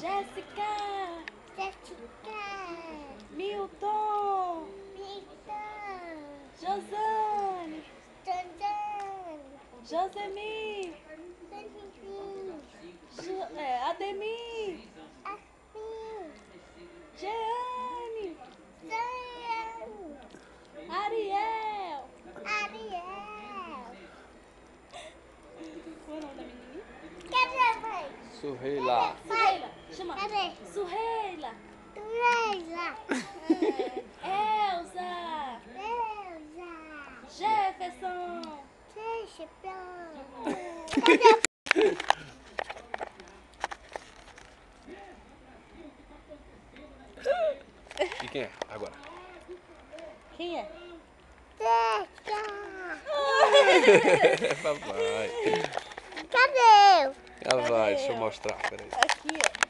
Jéssica! Jéssica! Milton! Milton! Josane! Josane! Josemir! Josemir! Jo, é, Ademir! Ademir! Jé! Surreila. Suheila. Chama. Cadê? Suheila. É, Elza. Jefferson. E quem é? Agora. Quem é? Papai. Ela vai, deixa eu mostrar, peraí. Aqui, ó.